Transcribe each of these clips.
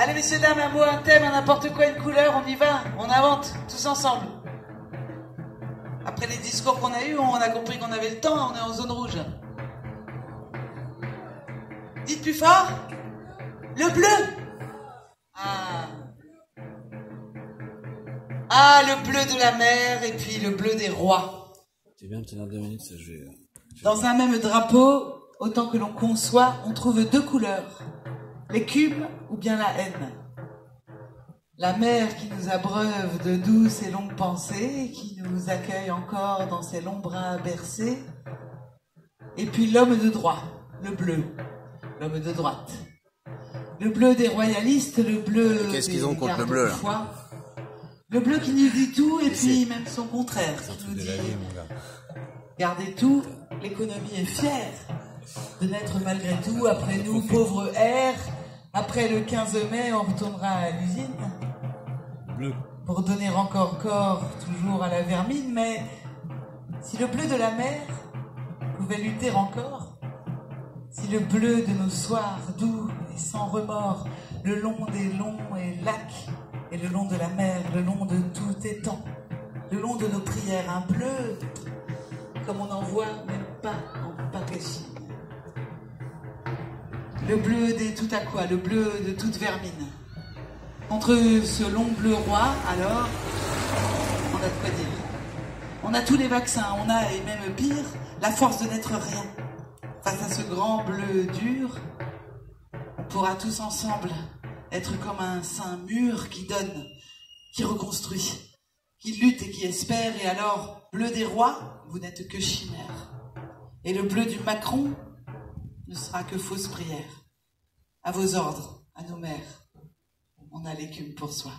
Allez, messieurs, dames, un mot, un thème, un n'importe quoi, une couleur, on y va, on invente, tous ensemble. Après les discours qu'on a eus, on a compris qu'on avait le temps, on est en zone rouge. Dites plus fort. Le bleu. Ah. Ah, le bleu de la mer et puis le bleu des rois. Tu viens de tenir deux minutes, ça je vais... Dans un même drapeau, autant que l'on conçoit, on trouve deux couleurs. L'écume ou bien la haine? La mer qui nous abreuve de douces et longues pensées, qui nous accueille encore dans ses longs bras bercés. Et puis l'homme de droit, le bleu, l'homme de droite. Le bleu des royalistes, le bleu Qu'est-ce des qu'ils ont contre le bleu, là? gardes-foi. Le bleu qui nous dit tout et puis même son contraire, qui nous dit. Gardez tout, l'économie est fière de naître malgré tout. Après nous, pauvres air, après le 15 mai, on retournera à l'usine Bleu. pour donner encore corps toujours à la vermine. Mais si le bleu de la mer pouvait lutter encore, si le bleu de nos soirs doux et sans remords, le long des longs et lacs, et le long de la mer, le long de tout étang, le long de nos prières, un bleu comme on n'en voit même pas en Papéchine. Le bleu des tout à quoi, le bleu de toute vermine. Contre ce long bleu roi, alors, on a de quoi dire. On a tous les vaccins, on a, et même pire, la force de n'être rien. Face à ce grand bleu dur, on pourra tous ensemble être comme un saint mûr qui donne, qui reconstruit, qui lutte et qui espère, et alors, bleu des rois, vous n'êtes que chimère. Et le bleu du Macron ne sera que fausse prière. À vos ordres, à nos mères, on a l'écume pour soi.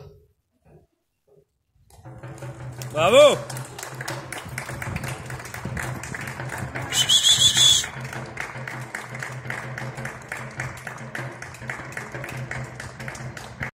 Bravo